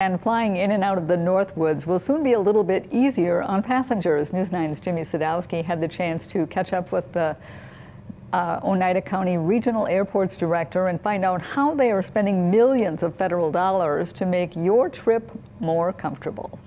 And flying in and out of the Northwoods will soon be a little bit easier on passengers. News 9's Jimmy Sadowski had the chance to catch up with the uh, Oneida County Regional Airports Director and find out how they are spending millions of federal dollars to make your trip more comfortable.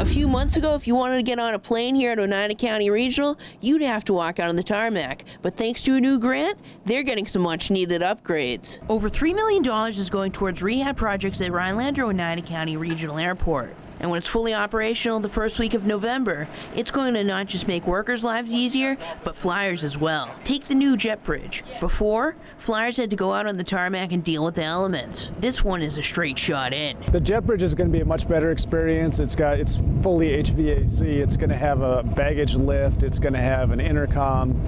A few months ago, if you wanted to get on a plane here at Oneida County Regional, you'd have to walk out on the tarmac. But thanks to a new grant, they're getting some much needed upgrades. Over $3 million is going towards rehab projects at Rhinelander Oneida County Regional Airport. And when it's fully operational the first week of November, it's going to not just make workers' lives easier, but flyers as well. Take the new jet bridge. Before, flyers had to go out on the tarmac and deal with the elements. This one is a straight shot in. The jet bridge is going to be a much better experience. It's got it's fully HVAC. It's going to have a baggage lift. It's going to have an intercom.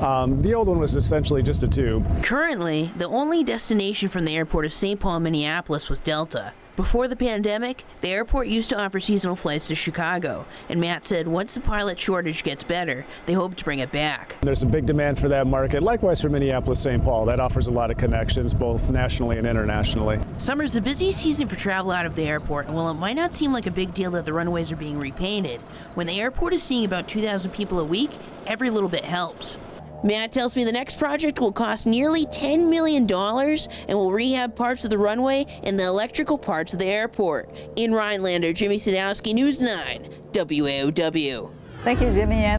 Um, the old one was essentially just a tube. Currently, the only destination from the airport of St. Paul, Minneapolis was Delta. Before the pandemic, the airport used to offer seasonal flights to Chicago, and Matt said once the pilot shortage gets better, they hope to bring it back. There's a big demand for that market. Likewise for Minneapolis St. Paul. That offers a lot of connections both nationally and internationally. Summer's the busiest season for travel out of the airport, and while it might not seem like a big deal that the runways are being repainted, when the airport is seeing about 2,000 people a week, every little bit helps. Matt tells me the next project will cost nearly $10 million and will rehab parts of the runway and the electrical parts of the airport. In Rhinelander, Jimmy Sadowski, News 9, WAOW. Thank you, Jimmy.